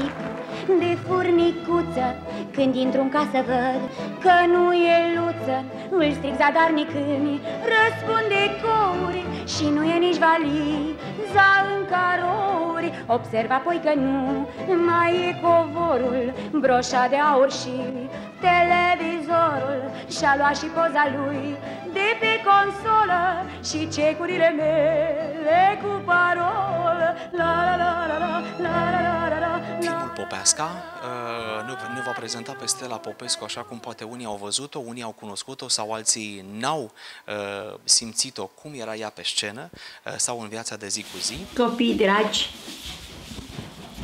într-o seară în chip de furnicuță. Când intru în casă văd că nu e luță. Îl strig zadarnic îmi răspunde couri Și nu e nici valiza în carouri Observ apoi că nu mai e covorul. Broșa de aur și televizorul Și-a luat și poza lui de pe consolă Și cecurile mele cu parol Filmul Popesca uh, ne va prezenta pe Stella Popescu așa cum poate unii au văzut-o, unii au cunoscut-o sau alții n-au uh, simțit-o cum era ea pe scenă uh, sau în viața de zi cu zi. Copii dragi,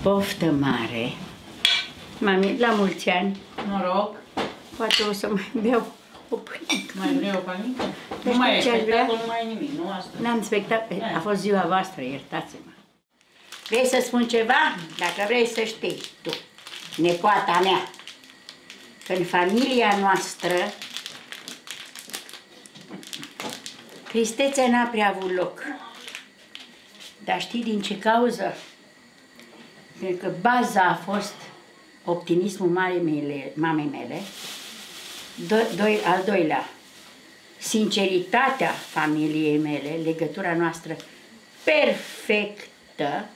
poftă mare! Mami, la mulți ani! Noroc! Poate o să mai beau o pâinică. Mai vrei o pâinică? Nu mai e spectacol, nu mai e nimic, nu asta. N-am spectacol, a fost ziua voastră, iertați-mă. Vrei să spun ceva? Dacă vrei să știi, tu, nepoata mea, că în familia noastră tristețea n-a prea avut loc. Dar știi din ce cauză? Pentru că baza a fost optimismul mamei mele, mamei mele, do- doi, al doilea, sinceritatea familiei mele, legătura noastră perfectă,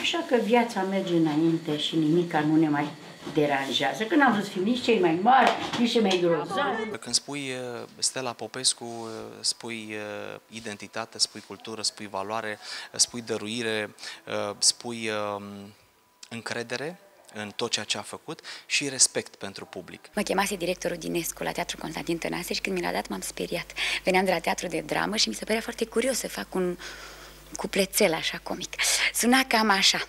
așa că viața merge înainte și nimica nu ne mai deranjează. Că n-am vrut să fim nici cei mai mari, nici cei mai grozavi. Când spui uh, Stella Popescu, uh, spui uh, identitate, spui cultură, spui valoare, uh, spui dăruire, uh, spui uh, încredere în tot ceea ce a făcut și respect pentru public. Mă chemase directorul Dinescu la Teatrul Constantin Tănase și când mi l-a dat m-am speriat. Veneam de la teatru de dramă și mi se părea foarte curios să fac un cuplețel așa comic. Suna cam așa.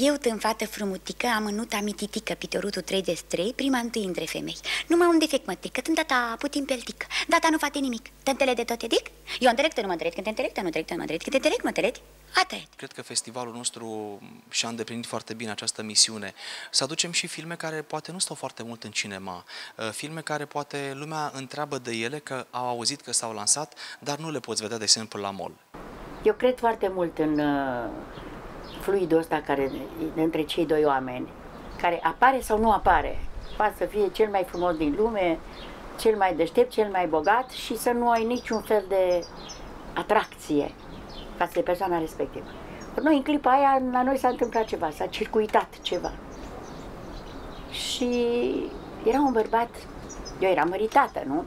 Eu, tânfată frumutică, am în nuta mititică, pitorutul 33, prima întâi între femei. Numai un defect mă trică, când data putin peltic. Data nu face nimic. Te înțeleg de tot te dic? Eu înțeleg, nu mă înțeleg, când te înțeleg, nu înțeleg, nu mă înțeleg, când te înțeleg, mă înțeleg. Atât. Cred că festivalul nostru și-a îndeplinit foarte bine această misiune. Să aducem și filme care poate nu stau foarte mult în cinema, uh, filme care poate lumea întreabă de ele că au auzit că s-au lansat, dar nu le poți vedea, de exemplu, la mall. Eu cred foarte mult în uh, fluidul ăsta care e între cei doi oameni, care apare sau nu apare. Poate să fie cel mai frumos din lume, cel mai deștept, cel mai bogat și să nu ai niciun fel de atracție față de persoana respectivă. Ori Noi, în clipa aia, la noi s-a întâmplat ceva, s-a circuitat ceva. Și era un bărbat, eu eram măritată, nu?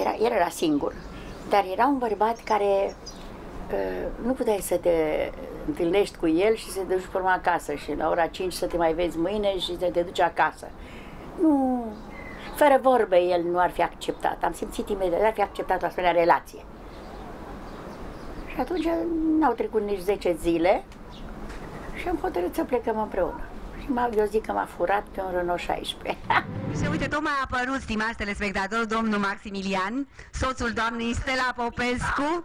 Era, el era singur, dar era un bărbat care uh, nu puteai să te întâlnești cu el și să te duci pe urmă acasă și la ora 5 să te mai vezi mâine și să te duci acasă. Nu, fără vorbe el nu ar fi acceptat. Am simțit imediat, ar fi acceptat o asemenea relație. Și atunci n-au trecut nici 10 zile și am hotărât să plecăm împreună. Și m-a, eu zic că m-a furat pe un Renault 16. Și uite, tocmai a apărut, stimați telespectatori, domnul Maximilian, soțul doamnei Stella Popescu.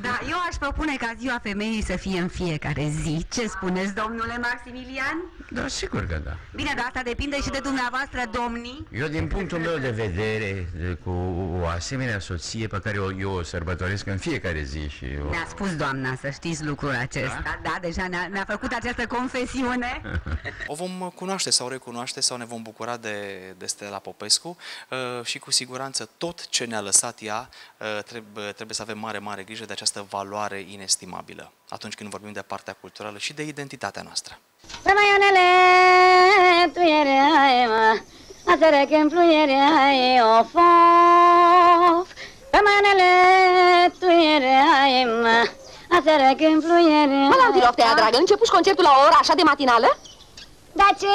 Da, eu aș propune ca ziua femeii să fie în fiecare zi. Ce spuneți, domnule Maximilian? Da, sigur că da. Bine, dar asta depinde și de dumneavoastră, domnii. Eu, din punctul meu de vedere, de- cu o asemenea soție pe care o, eu o sărbătoresc în fiecare zi și o... Ne-a spus doamna să știți lucrul acesta. Da, da deja ne-a, ne-a făcut această confesiune. O vom cunoaște sau recunoaște sau ne vom bucura de, de Stella Popescu uh, și cu siguranță tot ce ne-a lăsat ea uh, trebuie, trebuie să avem mare, mare grijă de această valoare inestimabilă atunci când vorbim de partea culturală și de identitatea noastră. Rămăionele, tu ere ai, mă, Atere când fluiere ai, of, of. Rămăionele, tu ere ai, mă, Atere când fluiere Palantiroftea, dragă, începuși concertul la o oră așa de matinală? Da ce,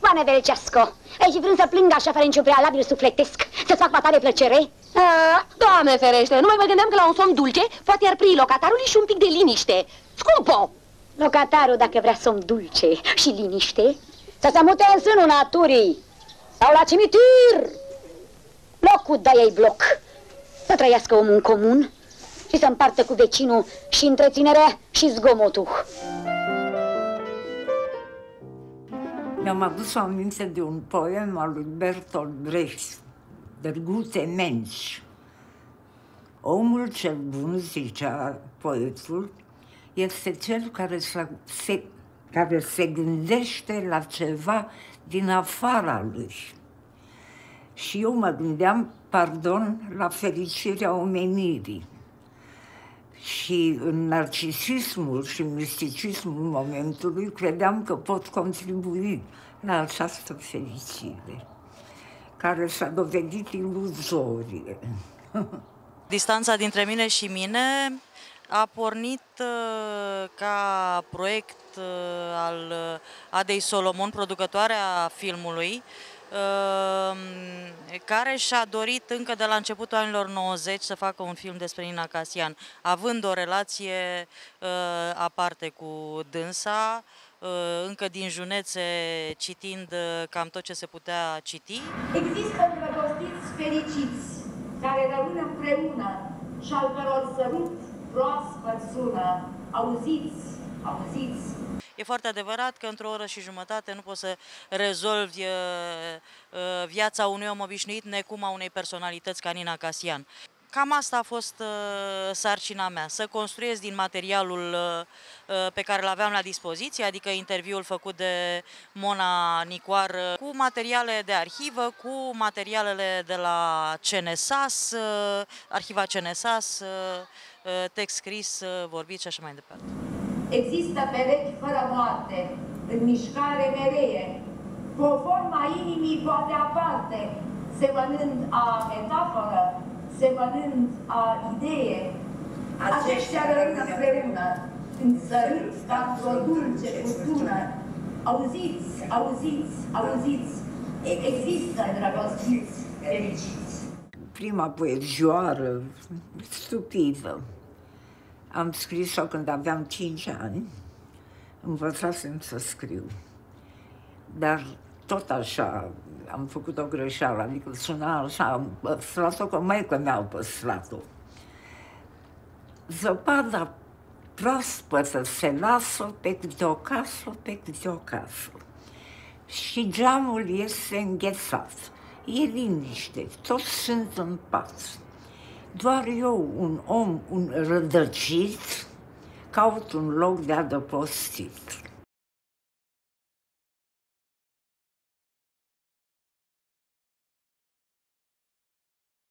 coane Velceasco, ai fi vrut să plâng așa fără niciun prealabil sufletesc, să-ți fac matare plăcere? A, doamne ferește, numai mă gândeam că la un somn dulce poate ar pri locatarului și un pic de liniște. Scumpo! Locatarul, dacă vrea somn dulce și liniște, să se mute în sânul naturii sau la cimitir. Locul de ei bloc. Să trăiască omul în comun și să împartă cu vecinul și întreținerea și zgomotul. Mi-am adus aminte de un poem al lui Bertolt Brecht, Drăguțe Mensch. Omul cel bun, zicea poetul, este cel care se, se, care se gândește la ceva din afara lui. Și eu mă gândeam, pardon, la fericirea omenirii. Și în narcisismul și misticismul momentului credeam că pot contribui la această fericire, care s-a dovedit iluzorie. Distanța dintre mine și mine a pornit uh, ca proiect uh, al uh, Adei Solomon, producătoarea filmului, uh, care și-a dorit încă de la începutul anilor 90 să facă un film despre Nina Casian, având o relație uh, aparte cu dânsa, uh, încă din junețe, citind uh, cam tot ce se putea citi. Există îndrăgostiți fericiți care rămân împreună și al căror sărut proaspăt sună. Auziți, auziți, E foarte adevărat că într-o oră și jumătate nu poți să rezolvi uh, uh, viața unui om obișnuit, necum a unei personalități ca Nina Casian. Cam asta a fost uh, sarcina mea, să construiesc din materialul uh, uh, pe care îl aveam la dispoziție, adică interviul făcut de Mona Nicoar, uh, cu materiale de arhivă, cu materialele de la CNSAS, uh, arhiva CNSAS, uh, uh, text scris, uh, vorbit și așa mai departe. Există perechi fără moarte, în mișcare mereie, cu o formă a inimii poate aparte, semănând a metaforă, semănând a idee. Aceștia rămân împreună, în sărât ca într-o dulce furtună. Auziți, auziți, auziți, există îndrăgostiți fericiți. Prima poezioară stupidă. Am scris-o când aveam 5 ani, învățasem să scriu. Dar tot așa am făcut o greșeală, adică suna așa, am păstrat-o, că maică mea a păstrat-o. Zăpada proaspătă se lasă pe câte o casă, pe câte o casă. Și geamul este înghețat. E liniște, toți sunt în pat. Doar eu, un om, un rădăcit, caut un loc de adăpostit.